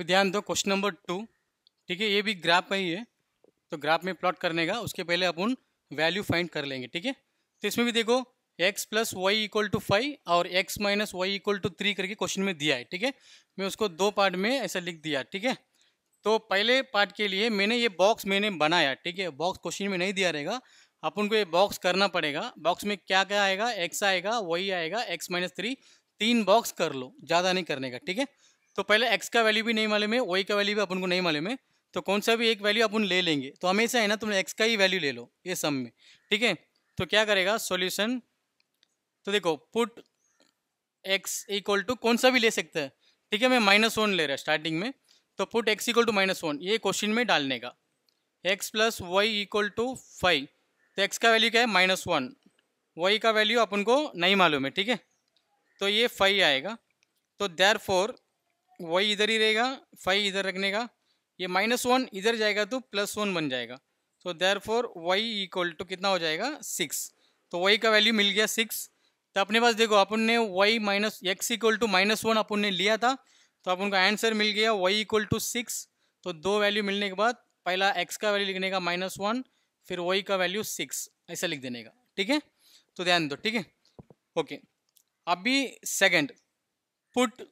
अभी ध्यान दो क्वेश्चन नंबर टू ठीक है, ये भी ग्राफ का ही है तो ग्राफ में प्लॉट करने का, उसके पहले अपन वैल्यू फाइंड कर लेंगे, ठीक है? तो इसमें भी देखो X plus Y equal to five और X minus Y equal to three करके क्वेश्चन में दिया है, ठीक है? मैं उसको दो पार्ट में ऐसा लिख दिया, ठीक है? तो पहले पार्ट के लिए मैंने ये बॉक्स मैंने बनाया, ठीक है? बॉक्स क्वेश्चन में नहीं दिया रहेगा अपन को ये बॉक्स करना पड़ेगा। बॉक्स में क्या क्या आएगा? एक्स आएगा वाई आएगा एक्स माइनस थ्री तीन बॉक्स कर लो, ज़्यादा नहीं करने का, ठीक है? तो पहले एक्स का वैल्यू भी नहीं मालूम है वाई का वैल्यू भी अपन को नहीं मालूम है तो कौन सा भी एक वैल्यू अपन ले लेंगे। तो हमेशा है ना, तुम एक्स का ही वैल्यू ले लो, ये सम में, ठीक है? तो क्या करेगा? सॉल्यूशन तो देखो पुट एक्स इक्वल टू कौन सा भी ले सकते हैं, ठीक है? मैं माइनस वन ले रहा स्टार्टिंग में तो put X equal to minus one ये क्वेश्चन में डालने का। X plus Y equal to five तो एक्स का वैल्यू क्या है? माइनस वन वाई का वैल्यू अपन को नहीं मालूम है, ठीक है? तो ये फाइव आएगा तो देर फोर वाई इधर ही रहेगा फाइव इधर रखने का, ये माइनस वन इधर जाएगा तो प्लस वन बन जाएगा। तो देर फोर वाई इक्वल टू कितना हो जाएगा? सिक्स तो वाई का वैल्यू मिल गया सिक्स तो अपने पास देखो, अपन ने Y minus X equal to minus one अपन ने लिया था तो अपन का आंसर मिल गया वाई इक्वल टू सिक्स तो दो वैल्यू मिलने के बाद पहला एक्स का वैल्यू लिखने का माइनस वन फिर वाई का वैल्यू सिक्स ऐसा लिख देने का, ठीक है? तो ध्यान दो, ठीक है? ओके अभी सेकंड पुट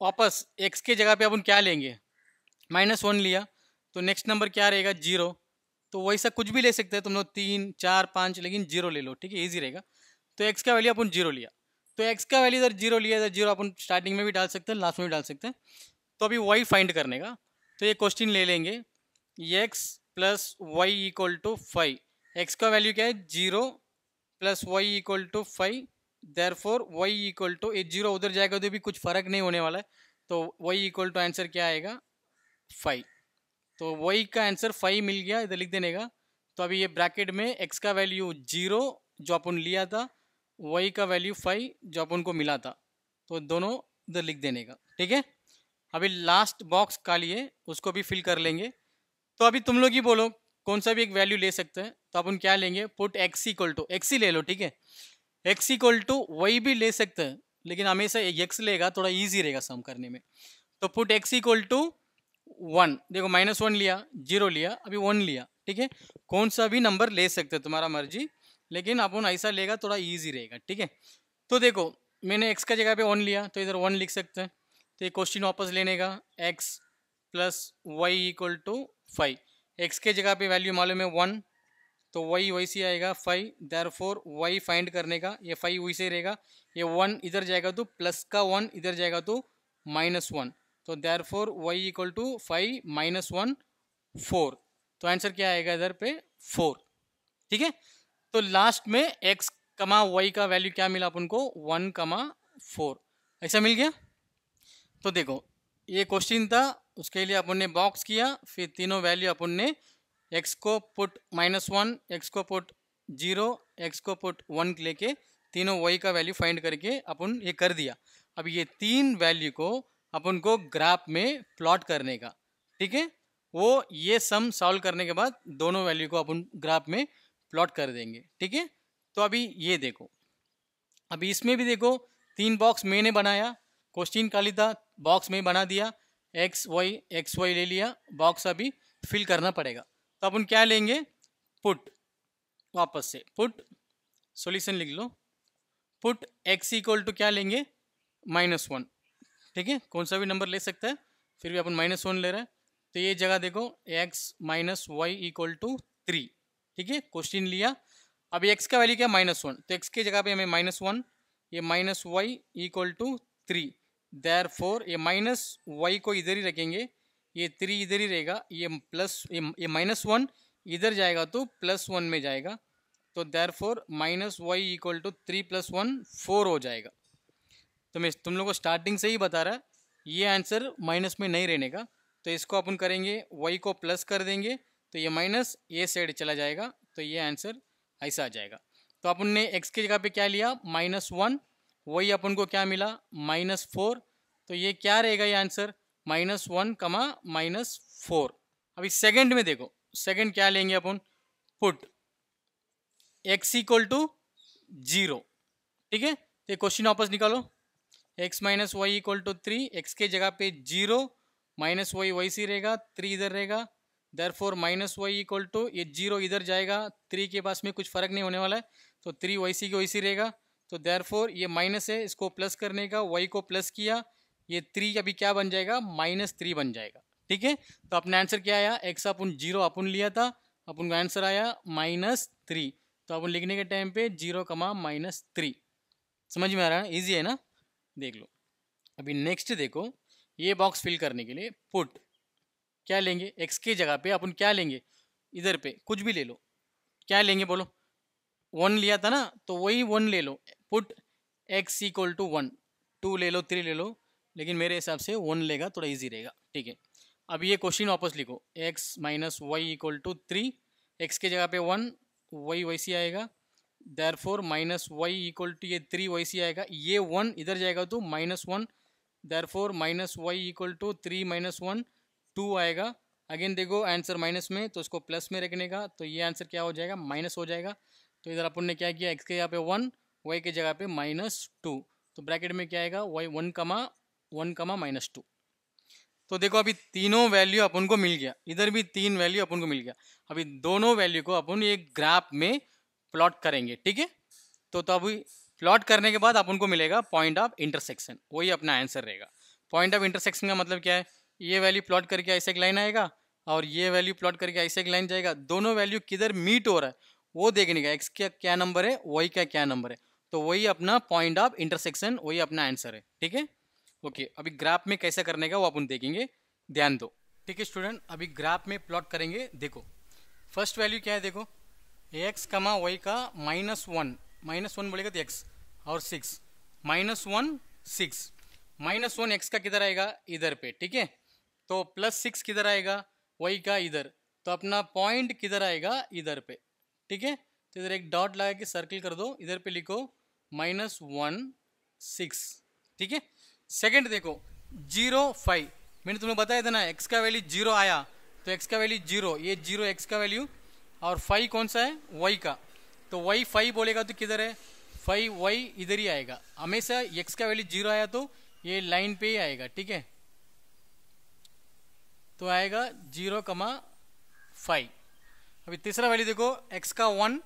वापस एक्स के जगह पे अपन क्या लेंगे? माइनस वन लिया तो नेक्स्ट नंबर क्या रहेगा? ज़ीरो तो वैसा कुछ भी ले सकते हैं, तुम लोग तीन, चार, पाँच, लेकिन ज़ीरो ले लो, ठीक है? ईजी रहेगा। तो एक्स का वैल्यू अपन ज़ीरो लिया। तो एक्स का वैल्यू इधर ज़ीरो लिया, इधर ज़ीरो अपन स्टार्टिंग में भी डाल सकते हैं लास्ट में भी डाल सकते हैं। तो अभी वाई फाइंड करने का। तो ये क्वेश्चन ले लेंगे। X plus Y equal to five X का वैल्यू क्या है? Zero plus Y equal to five therefore Y equal to ये ज़ीरो उधर जाएगा तो भी कुछ फ़र्क नहीं होने वाला है। तो वाई इक्वल टू आंसर क्या आएगा? फाइव तो वाई का आंसर फाइव मिल गया, इधर लिख देने का। तो अभी ये ब्रैकेट में एक्स का वैल्यू ज़ीरो जो अपन लिया था वाई का वैल्यू फाइव जो अपन को मिला था। तो दोनों इधर लिख देने का, ठीक है? अभी लास्ट बॉक्स का लिए, उसको भी फिल कर लेंगे। तो अभी तुम लोग ही बोलो, कौन सा भी एक वैल्यू ले सकते हैं। तो अपन क्या लेंगे? Put X equal to X ही ले लो, ठीक है? एक्स इक्वल टू वही भी ले सकते हैं, लेकिन हमेशा एक्स लेगा, थोड़ा ईजी रहेगा सम करने में। तो put X equal to one देखो माइनस वन लिया ज़ीरो लिया, अभी वन लिया, ठीक है? कौन सा भी नंबर ले सकते तुम्हारा मर्ज़ी, लेकिन अपन ऐसा लेगा, थोड़ा ईजी रहेगा, ठीक है? तो देखो, मैंने एक्स का जगह पे वन लिया तो इधर वन लिख सकते हैं। तो ये क्वेश्चन वापस लेने का X plus Y equal to five X के जगह पे वैल्यू मालूम है वन तो वाई वैसे आएगा फाइव देर फोर वाई फाइंड करने का, ये फाइव वैसे रहेगा, ये वन इधर जाएगा तो प्लस का वन इधर जाएगा तो माइनस वन तो therefore Y equal to five minus one four तो आंसर क्या आएगा इधर पे? फोर ठीक है? तो लास्ट में एक्स कमा वाई का वैल्यू क्या मिला अपन को? वन कमा फोर ऐसा मिल गया? तो देखो, ये क्वेश्चन था, उसके लिए अपन ने बॉक्स किया, फिर तीनों वैल्यू अपन ने एक्स को पुट माइनस वन एक्स को पुट ज़ीरो एक्स को पुट वन लेके तीनों वाई का वैल्यू फाइंड करके अपन ये कर दिया। अब ये तीन वैल्यू को अपन को ग्राफ में प्लॉट करने का, ठीक है? वो ये सम सॉल्व करने के बाद दोनों वैल्यू को अपन ग्राफ में प्लॉट कर देंगे, ठीक है? तो अभी ये देखो। अभी इसमें भी देखो, तीन बॉक्स मैंने बनाया क्वेश्चन खाली था बॉक्स में बना दिया एक्स वाई एक्स वाई ले लिया बॉक्स अभी फिल करना पड़ेगा। तो अपन क्या लेंगे? पुट वापस से. पुट सॉल्यूशन लिख लो. पुट एक्स इक्वल टू क्या लेंगे? माइनस वन ठीक है? कौन सा भी नंबर ले सकता है? फिर भी अपन माइनस वन ले रहे हैं. तो ये जगह देखो. X minus Y equal to three ठीक है? क्वेश्चन लिया. अब एक्स का वैल्यू क्या? माइनस वन तो एक्स की जगह पे हमें माइनस वन ये minus Y equal to three therefore ये माइनस वाई को इधर ही रखेंगे. ये थ्री इधर ही रहेगा, ये प्लस ये माइनस वन इधर जाएगा तो प्लस वन में जाएगा। तो therefore minus Y equal to three plus one four हो जाएगा। तो मैं तुम लोग को स्टार्टिंग से ही बता रहा है, ये आंसर माइनस में नहीं रहने का। तो इसको अपन करेंगे वाई को प्लस कर देंगे तो ये माइनस ये साइड चला जाएगा तो ये आंसर ऐसा आ जाएगा। तो अपन ने एक्स की जगह पे क्या लिया? माइनस वन वही अपन को क्या मिला? माइनस फोर तो ये क्या रहेगा ये answer minus one comma minus four. अभी सेकंड में देखो। सेकंड क्या लेंगे अपन? Put X equal to zero ठीक है? तो क्वेश्चन वापस निकालो। X minus Y equal to three X के जगह पे ज़ीरो माइनस वाई वाई सी रहेगा थ्री इधर रहेगा। Therefore minus Y equal to ये ज़ीरो इधर जाएगा। थ्री के पास में कुछ फ़र्क नहीं होने वाला है। तो थ्री वाई सी की वही सी रहेगा। तो देर फोर ये माइनस है, इसको प्लस करने का वाई को प्लस किया। ये थ्री अभी क्या बन जाएगा? माइनस थ्री बन जाएगा। ठीक है? तो अपना आंसर क्या आया? एक्स अपन ज़ीरो अपन लिया था। अपन का आंसर आया माइनस थ्री तो अपन लिखने के टाइम पे ज़ीरो कमा माइनस थ्री समझ में आ रहा है? ईजी है ना? देख लो। अभी नेक्स्ट देखो। ये बॉक्स फिल करने के लिए पुट क्या लेंगे? एक्स के जगह पे अपन क्या लेंगे? इधर पे। कुछ भी ले लो। क्या लेंगे बोलो? वन लिया था ना? तो वही वन ले लो। Put X equal to one two ले लो थ्री ले लो। लेकिन मेरे हिसाब से वन लेगा, थोड़ा इजी रहेगा, ठीक है। अब ये क्वेश्चन वापस लिखो। X minus Y equal to three X के जगह पे वन वही वैसी आएगा। Therefore minus Y equal to ये थ्री वैसी आएगा। ये वन इधर जाएगा तो minus one therefore minus Y equal to three minus one two आएगा। अगेन देखो आंसर माइनस में तो उसको प्लस में रखने का तो ये आंसर क्या हो जाएगा? माइनस हो जाएगा। तो इधर अपन ने क्या किया? एक्स के जगह पे वन वाई के जगह पे माइनस टू तो ब्रैकेट में क्या आएगा? Y one comma one comma minus two. तो देखो अभी तीनों वैल्यू अपन को मिल गया। इधर भी तीन वैल्यू अपन को मिल गया। अभी दोनों वैल्यू को अपन एक ग्राफ में प्लॉट करेंगे, ठीक है? तो तो अभी प्लॉट करने के बाद अपन को मिलेगा पॉइंट ऑफ़ इंटरसेक्शन वही अपना आंसर रहेगा। पॉइंट ऑफ़ इंटरसेक्शन का मतलब क्या है? ये वैल्यू प्लॉट करके ऐसे एक लाइन आएगा और ये वैल्यू प्लॉट करके ऐसे एक लाइन जाएगा। दोनों वैल्यू किधर मीट हो रहा है, वो देखने का एक्स का क्या नंबर है? वाई का क्या नंबर है? तो वही अपना पॉइंट ऑफ़ इंटरसेक्शन वही अपना आंसर है, ठीक है? ओके okay, अभी ग्राफ में कैसे करने का वो अपन देखेंगे। ध्यान दो। ठीक है स्टूडेंट अभी ग्राफ में प्लॉट करेंगे। देखो फ़र्स्ट वैल्यू क्या है देखो? एक्स कमा वाई का माइनस वन माइनस वन बोलेगा तो एक्स और six minus one six minus one X का किधर आएगा? इधर पे ठीक है? तो प्लस सिक्स किधर आएगा? वाई का इधर। तो अपना पॉइंट किधर आएगा? इधर पे ठीक है? तो इधर एक डॉट लगा के सर्कल कर दो। इधर पे लिखो माइनस वन सिक्स ठीक है? सेकंड देखो ज़ीरो फाइव मैंने तुम्हें बताया था ना एक्स का वैल्यू ज़ीरो आया तो एक्स का वैल्यू ज़ीरो ये ज़ीरो एक्स का वैल्यू और फाइव कौन सा है? वाई का. तो वाई फाइव बोलेगा तो किधर है? फाइव वाई इधर ही आएगा. हमेशा एक्स का वैल्यू ज़ीरो आया तो ये लाइन पे ही आएगा, ठीक है? तो आएगा ज़ीरो कमा फाइव अभी तीसरा वैल्यू देखो एक्स का वन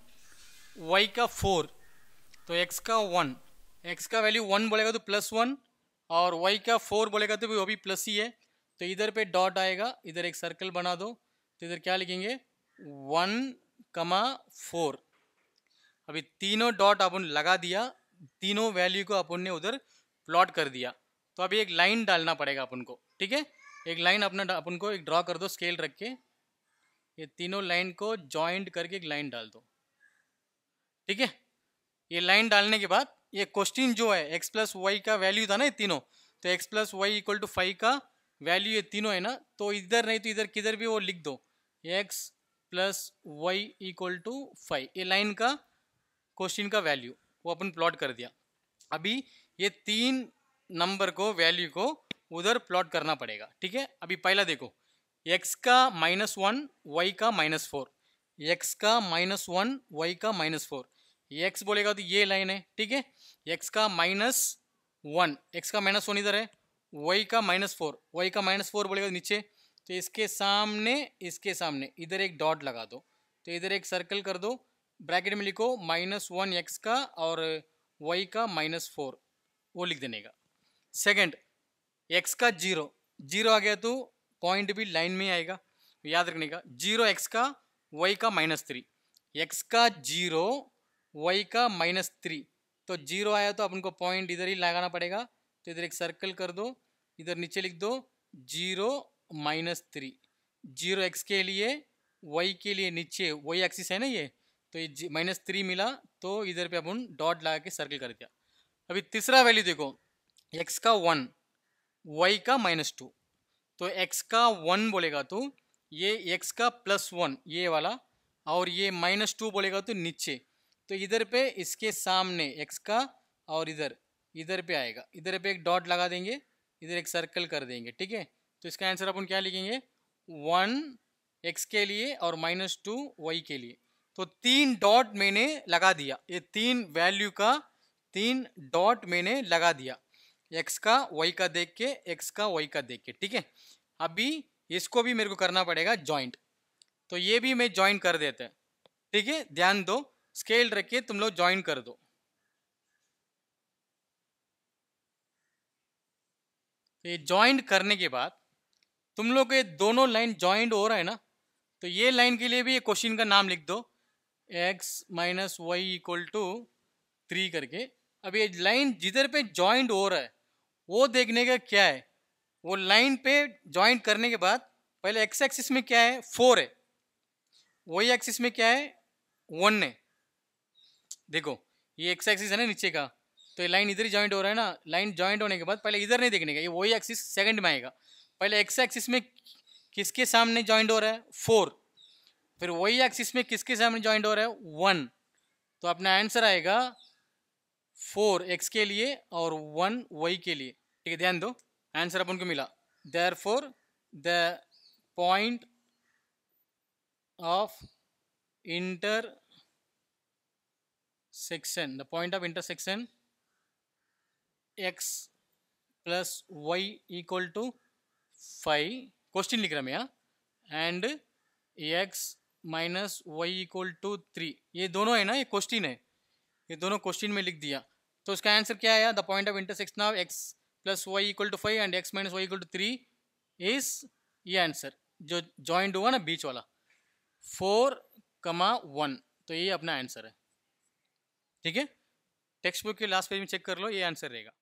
वाई का फोर तो एक्स का वन एक्स का वैल्यू वन बोलेगा तो प्लस वन और वाई का फोर बोलेगा तो भी वो भी प्लस ही है। तो इधर पे डॉट आएगा, इधर एक सर्कल बना दो। तो इधर क्या लिखेंगे? वन कमा फोर अभी तीनों डॉट अपन लगा दिया, तीनों वैल्यू को अपन ने उधर प्लॉट कर दिया। तो अभी एक लाइन डालना पड़ेगा अपन को, ठीक है? एक लाइन अपना अपन को एक ड्रॉ कर दो स्केल रख के। ये तीनों लाइन को ज्वाइंट करके एक लाइन डाल दो, ठीक है? ये लाइन डालने के बाद ये क्वेश्चन जो है एक्स प्लस वाई का वैल्यू था ना ये तीनों तो x plus y equal to five का वैल्यू ये तीनों है ना तो इधर नहीं तो इधर, किधर भी वो लिख दो। X plus y equal to five ये लाइन का क्वेश्चन का वैल्यू वो अपन प्लॉट कर दिया। अभी ये तीन नंबर को वैल्यू को उधर प्लॉट करना पड़ेगा, ठीक है? अभी पहला देखो एक्स का माइनस वन वाई का माइनस फोर एक्स का माइनस वन वाई का माइनस फोर एक्स बोलेगा तो ये लाइन है, ठीक है? एक्स का माइनस वन एक्स का माइनस वन इधर है वाई का माइनस फोर वाई का माइनस फोर बोलेगा नीचे। तो इसके सामने इसके सामने, इधर एक डॉट लगा दो। तो इधर एक सर्कल कर दो ब्रैकेट में लिखो माइनस वन एक्स का और वाई का माइनस फोर वो लिख देने का। सेकेंड एक्स का ज़ीरो ज़ीरो आ गया तो पॉइंट भी लाइन में आएगा, याद रखने का। ज़ीरो एक्स का वाई का माइनस थ्री एक्स का ज़ीरो वाई का माइनस थ्री तो ज़ीरो आया तो अपन को पॉइंट इधर ही लगाना पड़ेगा। तो इधर एक सर्कल कर दो, इधर नीचे लिख दो zero minus three zero x के लिए वाई के लिए नीचे वही एक्सिस है ना ये? तो ये माइनस थ्री मिला तो इधर पे अपन डॉट लगा के सर्कल कर दिया। अभी तीसरा वैल्यू देखो। एक्स का वन वाई का माइनस टू तो एक्स का वन बोलेगा तो ये एक्स का प्लस वन ये वाला, और ये माइनस टू बोलेगा तो नीचे। तो इधर पे इसके सामने x का और इधर इधर पे आएगा। इधर पे एक डॉट लगा देंगे, इधर एक सर्कल कर देंगे, ठीक है? तो इसका आंसर अपन क्या लिखेंगे? वन एक्स के लिए और माइनस टू वाई के लिए। तो तीन डॉट मैंने लगा दिया। ये तीन वैल्यू का तीन डॉट मैंने लगा दिया। एक्स का वाई का देख के एक्स का वाई का देख के, ठीक है? अभी इसको भी मेरे को करना पड़ेगा जॉइंट तो ये भी मैं ज्वाइन कर देते हैं, ठीक है? ध्यान दो। स्केल रख के तुम लोग ज्वाइन कर दो। ये ज्वाइंट करने के बाद, तुम लोग ये दोनों लाइन ज्वाइंट हो रहा है ना तो ये लाइन के लिए भी ये क्वेश्चन का नाम लिख दो। X minus y equal to three करके। अब ये लाइन जिधर पे ज्वाइंट हो रहा है, वो देखने का क्या है? वो लाइन पे ज्वाइंट करने के बाद, पहले एक्स एक्सिस में क्या है? फोर है। वही एक्सिस में क्या है? वन है। देखो, ये एक्स एक्सिस है ना नीचे का तो ये लाइन इधर ही ज्वाइंट हो रहा है ना लाइन ज्वाइंट होने के बाद पहले इधर नहीं देखने का, ये वही एक्सिस सेकंड में आएगा। पहले एक्स एक्सिस में किसके सामने ज्वाइंट हो रहा है? फोर फिर वही एक्सिस में किसके सामने ज्वाइंट हो रहा है? वन तो अपना आंसर आएगा फोर एक्स के लिए और वन वाई के लिए। ठीक है, ध्यान दो आंसर अपन को मिला। Therefore the point of inter section, the point of intersection, x plus y equal to 5 question लिख रहा मैं यहाँ and x minus y equal to three ये दोनों है ना, ये क्वेश्चन है। ये दोनों क्वेश्चन में लिख दिया। तो इसका आंसर क्या आया? The point of intersection of x plus y equal to five and x minus y equal to three is ये आंसर जो जॉइंट हुआ ना, बीच वाला। फोर कमा वन तो ये अपना आंसर है। ठीक है? टेक्स्ट बुक के लास्ट पेज में चेक कर लो ये आंसर रहेगा।